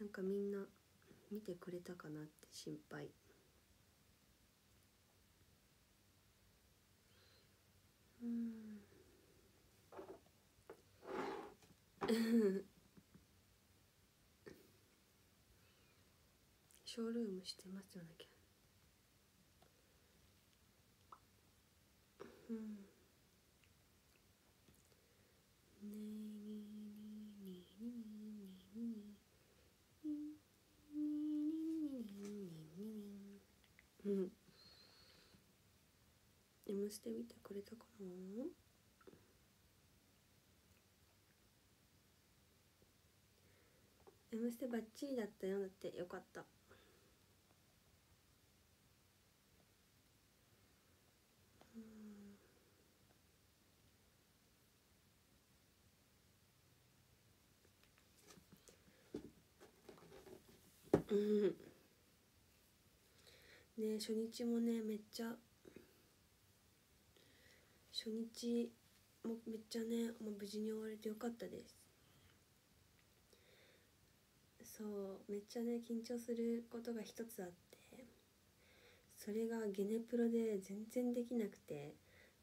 なんかみんな見てくれたかなって心配。うん。ショールームしてますよねうん。ねににににににうん M ステ見てくれたかな？M ステバッチリだったよ。だってよかった。うん。ね初日もねめっちゃ初日もめっちゃね、まあ、無事に終われてよかったです。そうめっちゃね緊張することが一つあってそれがゲネプロで全然できなくて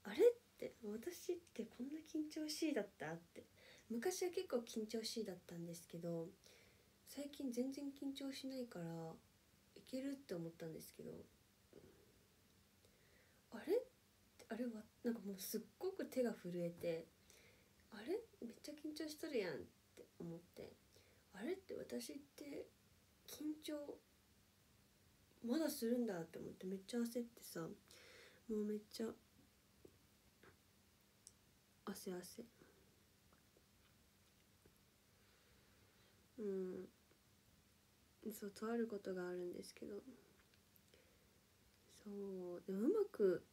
あれって私ってこんな緊張しいだったって。昔は結構緊張しいだったんですけど最近全然緊張しないからいけるって思ったんですけどあれあれはなんかもうすっごく手が震えてあれ？めっちゃ緊張しとるやんって思ってあれって私って緊張まだするんだって思ってめっちゃ焦ってさもうめっちゃ汗汗うん。そうとあることがあるんですけど。そう。でもうまく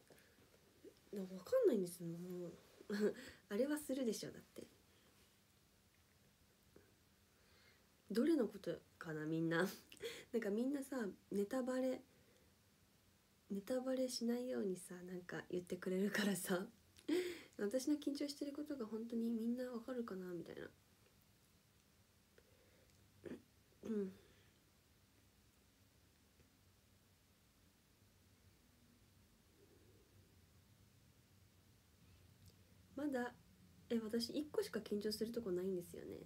分かんないんですよ。もう あれはするでしょだって。どれのことかなみんな。なんかみんなさネタバレネタバレしないようにさなんか言ってくれるからさ。私の緊張してることが本当にみんなわかるかなみたいな。うん。まだえ私1個しか緊張するとこないんですよね。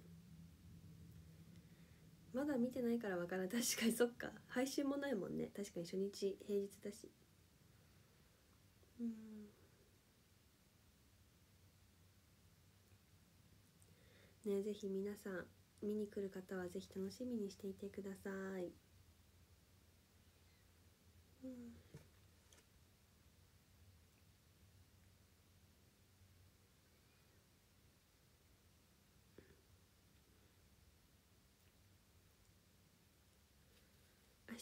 まだ見てないからわからん。確かにそっか。配信もないもんね。確かに初日平日だし。うん。ねぜひ皆さん見に来る方はぜひ楽しみにしていてください、うん。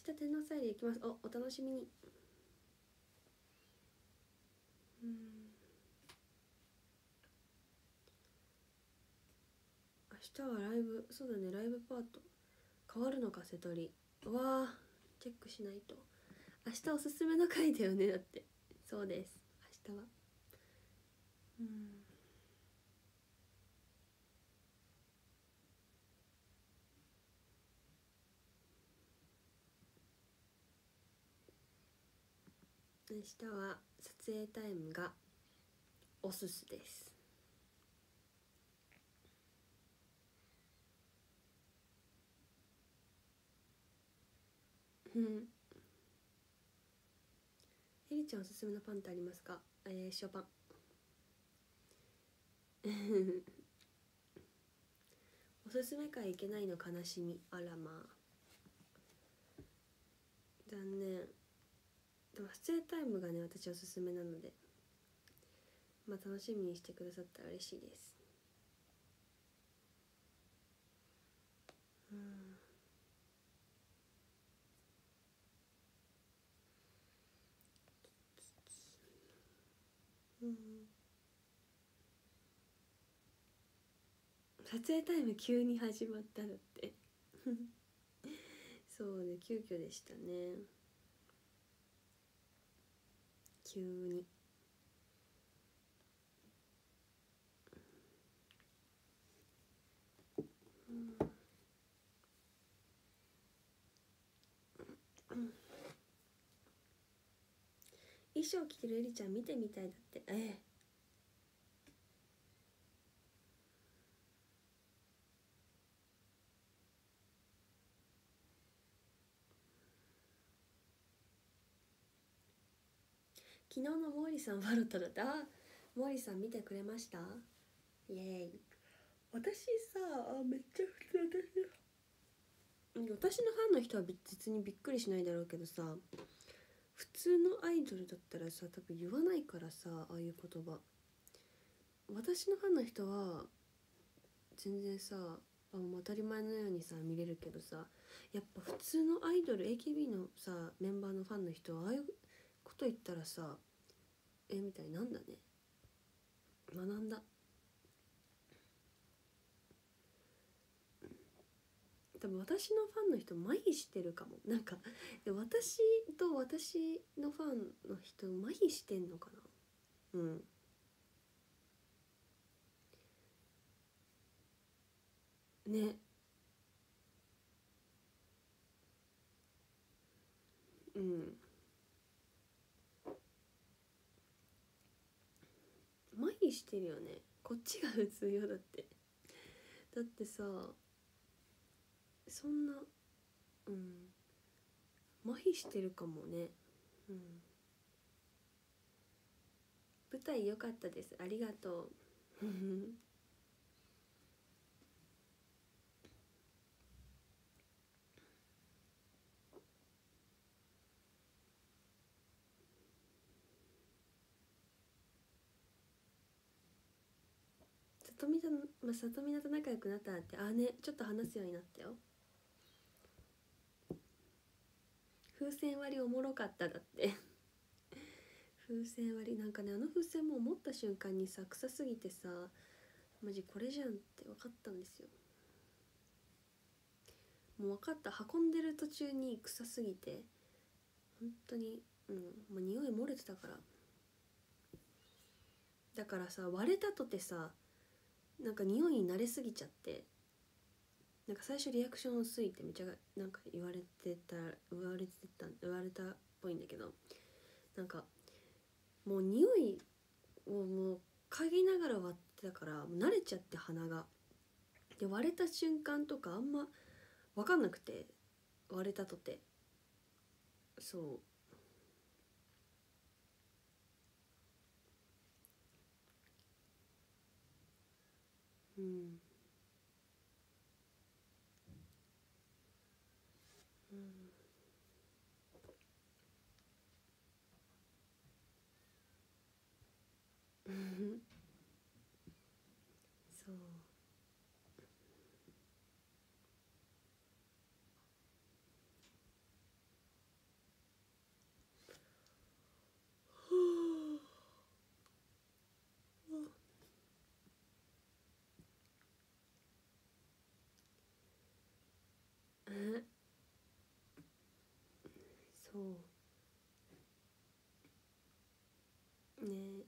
明日天皇祭り行きます。おお楽しみに。うん。明日はライブそうだねライブパート。変わるのか瀬戸り。わあチェックしないと。明日おすすめの回だよねだって。そうです。明日は。うん。明日は撮影タイムがおすすです。うん。エリちゃんおすすめのパンってありますか？えー、塩パン。おすすめ会いけないの悲しみ。あらまあ。残念。でも撮影タイムがね私おすすめなので。まあ楽しみにしてくださったら嬉しいです。うん。うん。撮影タイム急に始まったのって。そうね急遽でしたね。中に。衣装着てるエリちゃん見てみたいだって。ええ。昨日の毛利さんワロタだったあ毛利さん見てくれました？イエーイ。私さあめっちゃ普通私私のファンの人は別にびっくりしないだろうけどさ普通のアイドルだったらさ多分言わないからさああいう言葉。私のファンの人は全然さあもう当たり前のようにさ見れるけどさやっぱ普通のアイドル AKB のさメンバーのファンの人はああいうこと言ったらさえみたいなんだね。学んだ。多分私のファンの人麻痺してるかも。なんか私と私のファンの人麻痺してんのかな。うん。ね。うん。りしてるよね。こっちが普通よだって。だってさそんなうん。麻痺してるかもね。うん。舞台良かったです。ありがとう。里見と、まあ、里見と仲良くなったってあねちょっと話すようになったよ。風船割りおもろかっただって。風船割りなんかねあの風船もう持った瞬間にさ臭すぎてさマジこれじゃんって分かったんですよ。もう分かった。運んでる途中に臭すぎて本当にうんもう匂い漏れてたから。だからさ割れたとてさなんか匂いに慣れすぎちゃってなんか最初リアクション薄いってめちゃなんか言われてた言われてた言われたっぽいんだけどなんかもう匂いをもう嗅ぎながら割ってたから慣れちゃって鼻が。で割れた瞬間とかあんま分かんなくて割れたとて。そうん。うん。そうえそう。ね。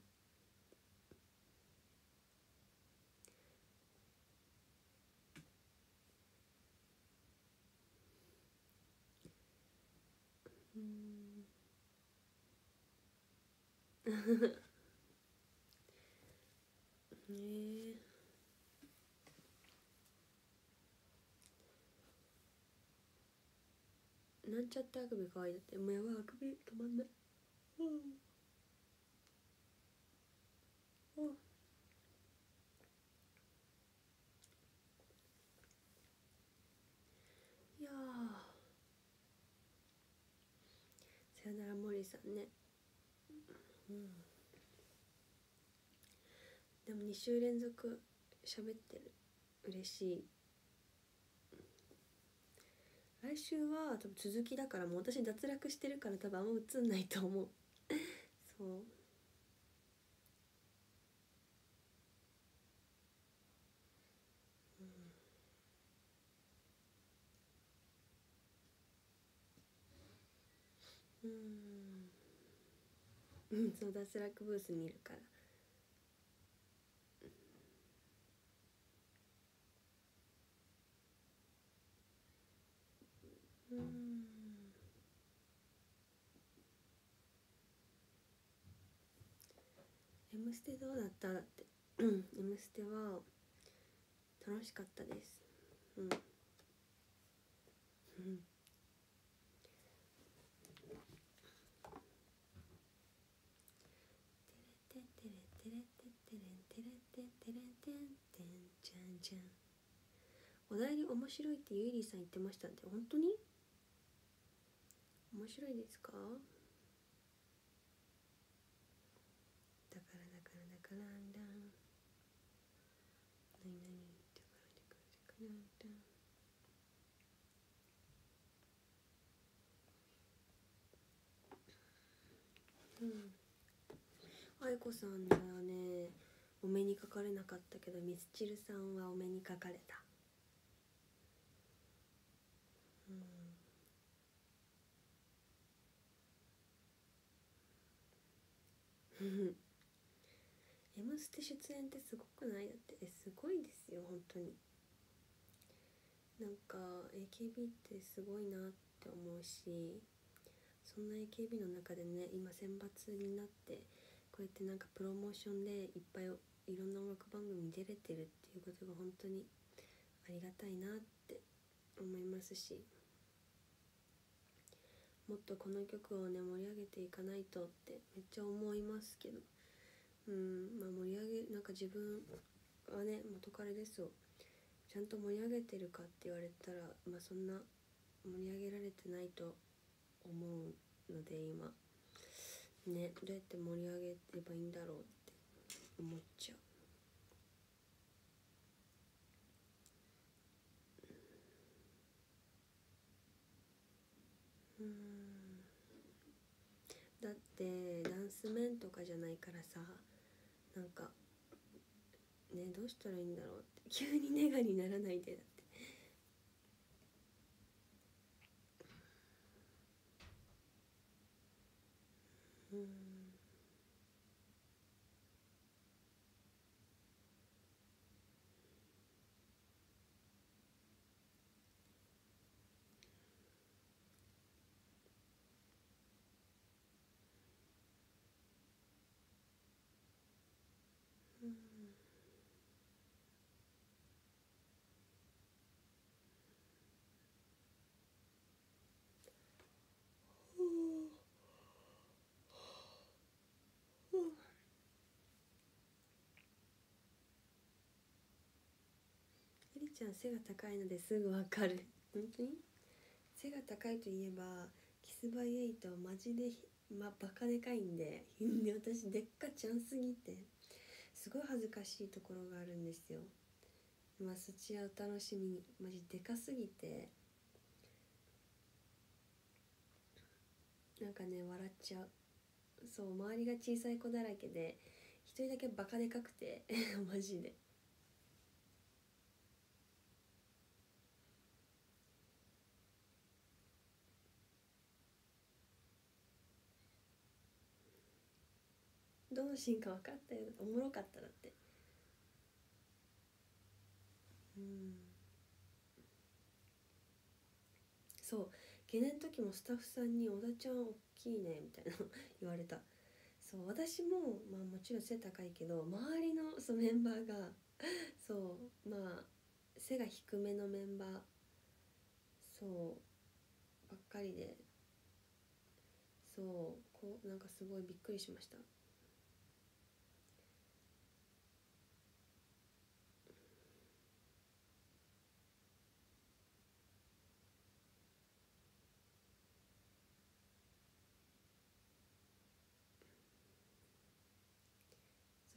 うん。ね。えなんちゃってあくび可愛いだって。もうやばいあくび止まんない。うんうんいやさよなら森さんね。うん。でも2週連続喋ってる。嬉しい。来週は多分続きだからもう私脱落してるから多分あんま映んないと思う。そう。うん。うん。そう脱落ブースにいるから。M ステどうだった?」って「うん「M ステ」は楽しかったですうんうんテレテレテレテテレンテレテテレンテンテンチャンチャンお題に面白いってゆいりさん言ってましたんで本当に面白いですかだからだからだからだ何何だからだからだからだうん。愛子さんはねお目にかかれなかったけどミスチルさんはお目にかかれた。うん「M ステ」出演ってすごくないだって。えすごいですよ本当に。なんか AKB ってすごいなって思うしそんな AKB の中でね今選抜になってこうやってなんかプロモーションでいっぱいいろんな音楽番組に出れてるっていうことが本当にありがたいなって思いますし。もっとこの曲をね盛り上げていかないとってめっちゃ思いますけど。うんまあ盛り上げなんか自分はね元彼ですをちゃんと盛り上げてるかって言われたらまあそんな盛り上げられてないと思うので今。ねどうやって盛り上げればいいんだろうって思っちゃう。うん。だってダンスメンとかじゃないからさ。なんかねどうしたらいいんだろうって急にネガにならないでだって。うんエリちゃん背が高いのですぐわかる。本当に？背が高いといえばキスバイエイトマジでまバカでかいんで私でっかちゃんすぎてすごい恥ずかしいところがあるんですよ。まあそちらお楽しみにマジでかすぎて。なんかね笑っちゃう。そう周りが小さい子だらけで一人だけバカでかくて マジでどのシーンか分かったよおもろかっただって。うん。そう。ゲネの時もスタッフさんに「小田ちゃん大きいね」みたいな 言われた。そう。私もまあもちろん背高いけど周りのそうメンバーがそうまあ背が低めのメンバーそうばっかりでそうこうなんかすごいびっくりしました。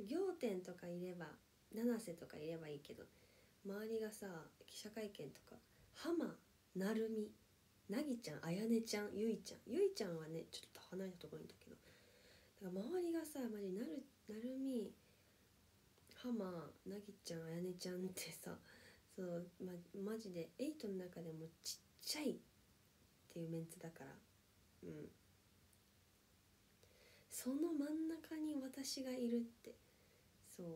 仰天とかいれば七瀬とかいればいいけど周りがさ記者会見とか浜成美なぎちゃんあやねちゃんゆいちゃんゆいちゃんはねちょっと離れたところにいたけどだから周りがさマジなるなるみ浜なぎちゃんあやねちゃんってさそう、ま、マジでエイトの中でもちっちゃいっていうメンツだからうん。その真ん中に私がいるって。そう。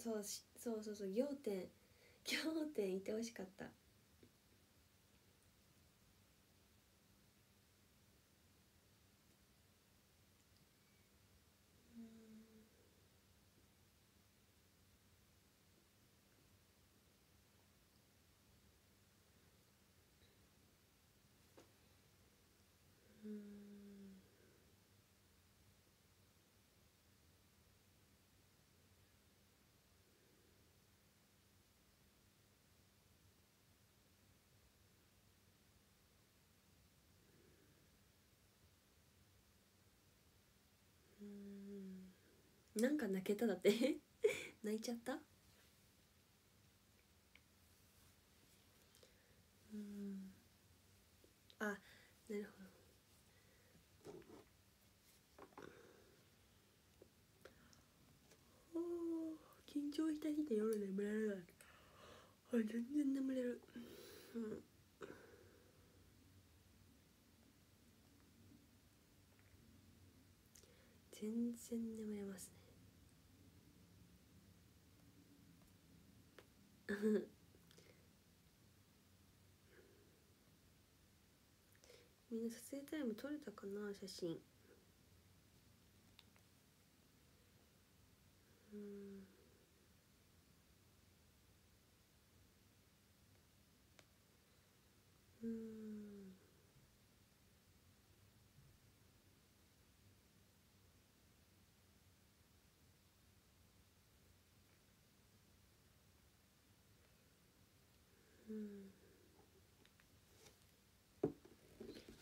そうしそうそうそう仰天。仰天いてほしかったうんなんか泣けただって。泣いちゃった？うん。あなるほど。お緊張した日で夜眠れるなあ全然眠れる。うん。全然眠れますね。みんな撮影タイム撮れたかな写真。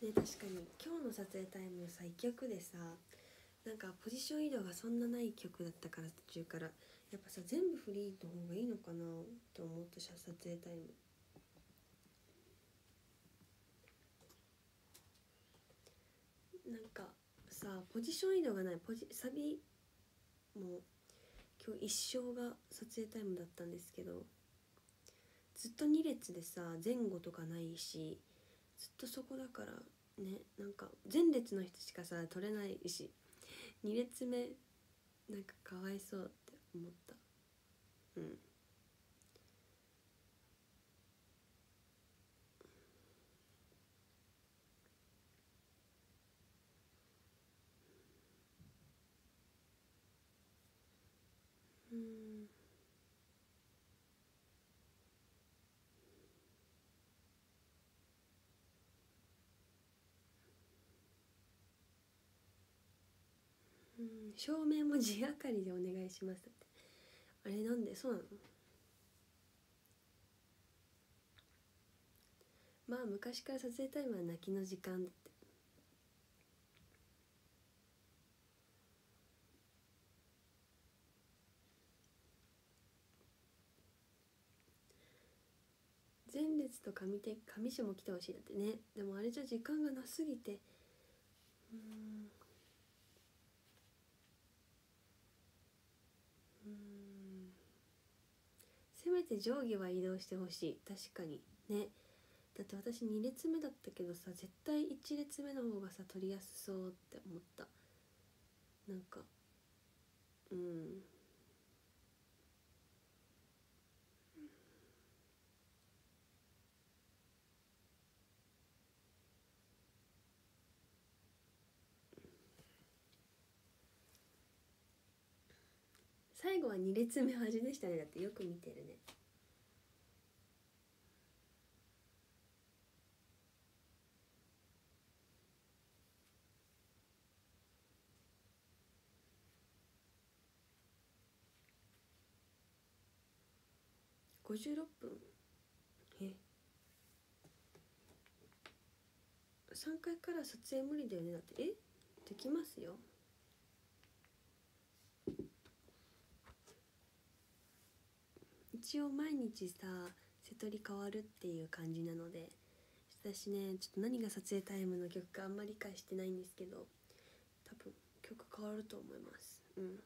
ね確かに。今日の撮影タイムさ1曲でさなんかポジション移動がそんなない曲だったから途中から。やっぱさ全部フリーの方がいいのかなって思ったし撮影タイム。なんかさポジション移動がないポジサビも今日一生が撮影タイムだったんですけどずっと2列でさ前後とかないしずっとそこだからねなんか前列の人しかさ取れないし2列目なんかかわいそうって思った。うん。照明も地明かりでお願いしますって。あれなんでそうなの？まあ昔から撮影タイムは泣きの時間って。前列と上手上下も来てほしいだってね。でもあれじゃ時間がなすぎて。うんせめて上下は移動してほしい。確かに。ね。だって私2列目だったけどさ絶対1列目の方がさ取りやすそうって思った。なんかうん。最後は2列目端でしたね。だってよく見てるね。56分。え？3階から撮影無理だよね。だってえ？できますよ。一応毎日さ瀬戸り変わるっていう感じなので私ねちょっと何が撮影タイムの曲かあんまり理解してないんですけど多分曲変わると思います。うん。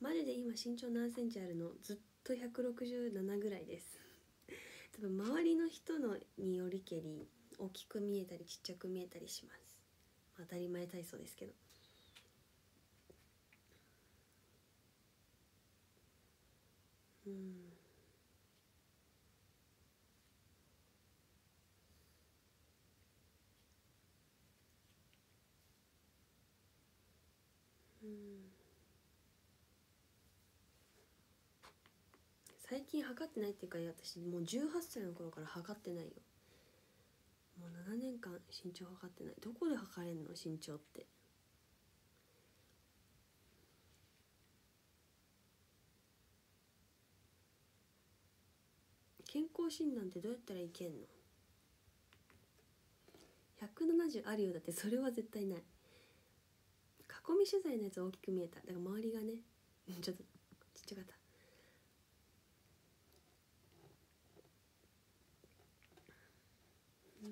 マジで今身長何センチあるの？ずっと167ぐらいです。多分周りの人のによりけり大きく見えたりちっちゃく見えたりします、当たり前体操ですけど。うん。最近測ってないっていうか私もう18歳の頃から測ってないよ。もう7年間身長測ってない。どこで測れんの？身長って。健康診断ってどうやったらいけんの？170あるよだってそれは絶対ない。囲み取材のやつ大きく見えた。だから周りがねちょっとちっちゃかった。う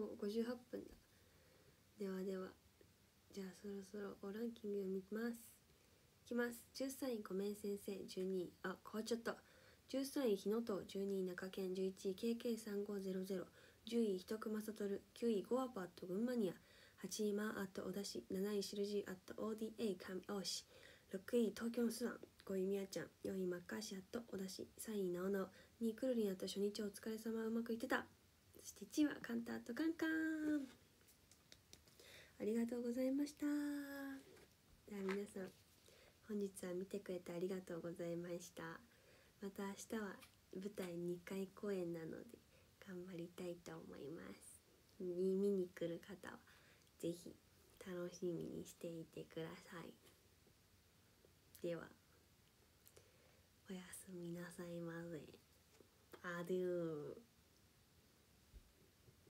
ん。お58分だ。ではでは。じゃあそろそろおランキングを見ます。いきます。13位ごめん先生。12位。あ変わっちゃった。13位日野と12位中堅11位 KK3500 10位一熊悟9位ゴアパット群馬ニア。8位マーアットおだし7位シルジーアット ODA 神大し6位東京のスワン。5位みやちゃん。4位マッカーシアットおだし3位なおなお2位くるりんあと初日お疲れ様うまくいってた。そして1位はカンターとカンカン。ありがとうございました。では皆さん本日は見てくれてありがとうございました。また明日は舞台2回公演なので頑張りたいと思います。見に来る方は是非楽しみにしていてください。ではおやすみなさいませ。アデュー